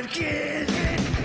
I've.